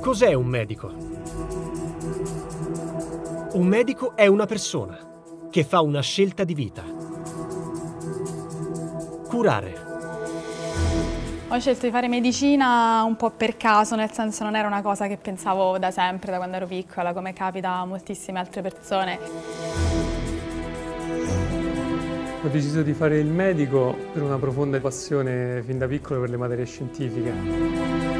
Cos'è un medico? Un medico è una persona che fa una scelta di vita. Curare. Ho scelto di fare medicina un po' per caso, nel senso non era una cosa che pensavo da sempre, da quando ero piccola, come capita a moltissime altre persone. Ho deciso di fare il medico per una profonda passione fin da piccolo per le materie scientifiche.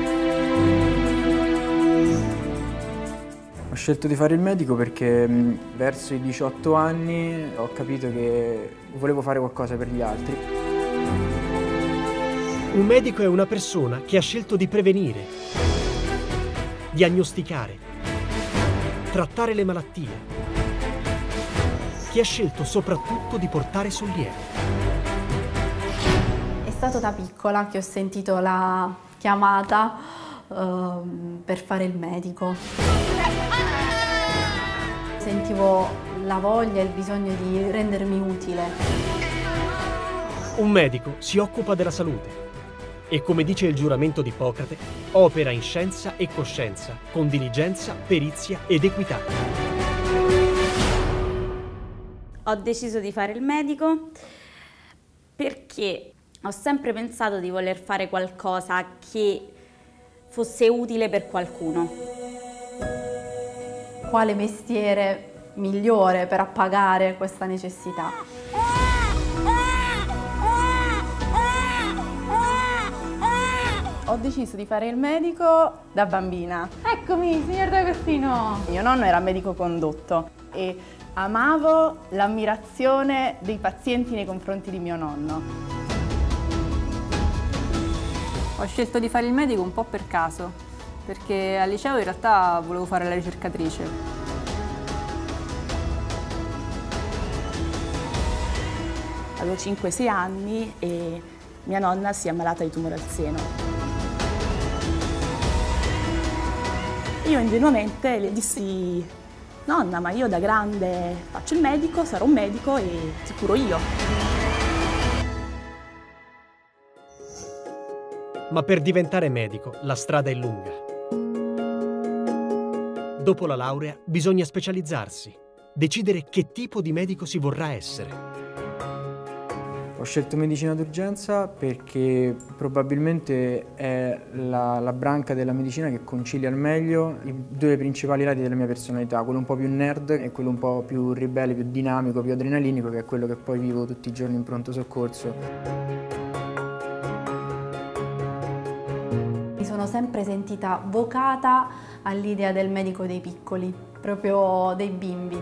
Scelto di fare il medico perché verso i 18 anni ho capito che volevo fare qualcosa per gli altri. Un medico è una persona che ha scelto di prevenire, diagnosticare, trattare le malattie, che ha scelto soprattutto di portare sollievo. È stato da piccola che ho sentito la chiamata uh, per fare il medico. Sentivo la voglia e il bisogno di rendermi utile. Un medico si occupa della salute e, come dice il giuramento di Ippocrate, opera in scienza e coscienza, con diligenza, perizia ed equità. Ho deciso di fare il medico perché ho sempre pensato di voler fare qualcosa che fosse utile per qualcuno quale mestiere migliore per appagare questa necessità. Ho deciso di fare il medico da bambina. Eccomi, signor D'Agostino! Mio nonno era medico condotto e amavo l'ammirazione dei pazienti nei confronti di mio nonno. Ho scelto di fare il medico un po' per caso perché al liceo in realtà volevo fare la ricercatrice. Avevo 5-6 anni e mia nonna si è ammalata di tumore al seno. Io ingenuamente le dissi, nonna ma io da grande faccio il medico, sarò un medico e ti curo io. Ma per diventare medico la strada è lunga. Dopo la laurea bisogna specializzarsi, decidere che tipo di medico si vorrà essere. Ho scelto medicina d'urgenza perché probabilmente è la, la, branca della medicina che concilia al meglio i due principali lati della mia personalità, quello un po' più nerd e quello un po' più ribelle, più dinamico, più adrenalinico, che è quello che poi vivo tutti i giorni in pronto soccorso. Mi sono sempre sentita vocata all'idea del medico dei piccoli, proprio dei bimbi.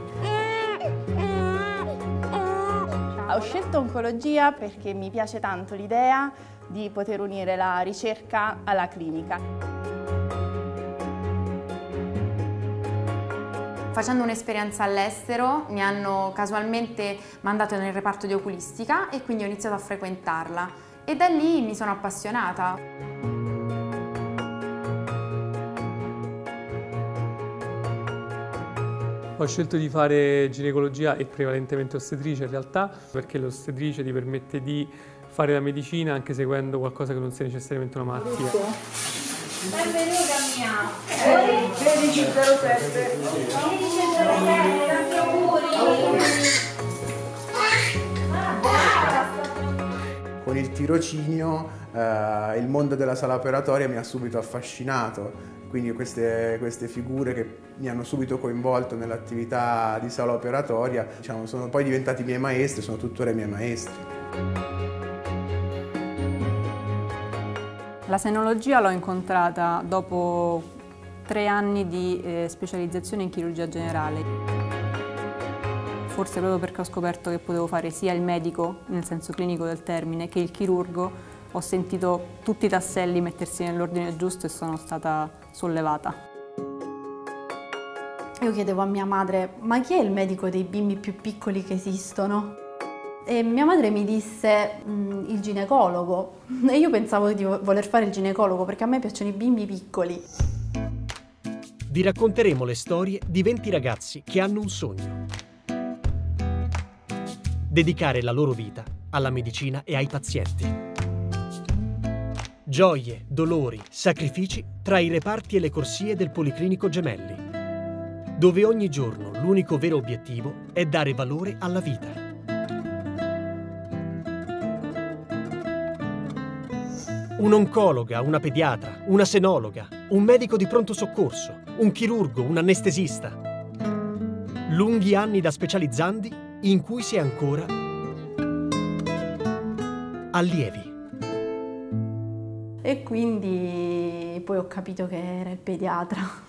Ho scelto oncologia perché mi piace tanto l'idea di poter unire la ricerca alla clinica. Facendo un'esperienza all'estero mi hanno casualmente mandato nel reparto di oculistica e quindi ho iniziato a frequentarla e da lì mi sono appassionata. Ho scelto di fare ginecologia e prevalentemente ostetrice in realtà perché l'ostetrice ti permette di fare la medicina anche seguendo qualcosa che non sia necessariamente una malattia. Benvenuta mia! 1307! 1307, tanti auguri! Con il tirocinio eh, il mondo della sala operatoria mi ha subito affascinato quindi queste, queste, figure che mi hanno subito coinvolto nell'attività di sala operatoria diciamo, sono poi diventati miei maestri, sono tuttora i miei maestri. La senologia l'ho incontrata dopo tre anni di eh, specializzazione in chirurgia generale. Forse proprio perché ho scoperto che potevo fare sia il medico, nel senso clinico del termine, che il chirurgo, ho sentito tutti i tasselli mettersi nell'ordine giusto e sono stata sollevata. Io chiedevo a mia madre, ma chi è il medico dei bimbi più piccoli che esistono? E mia madre mi disse mm, il ginecologo e io pensavo di voler fare il ginecologo perché a me piacciono i bimbi piccoli. Vi racconteremo le storie di 20 ragazzi che hanno un sogno. Dedicare la loro vita alla medicina e ai pazienti Gioie, dolori, sacrifici tra i reparti e le corsie del Policlinico Gemelli, dove ogni giorno l'unico vero obiettivo è dare valore alla vita. Un'oncologa, una pediatra, una senologa, un medico di pronto soccorso, un chirurgo, un anestesista. Lunghi anni da specializzandi in cui si è ancora allievi. E quindi poi ho capito che era il pediatra.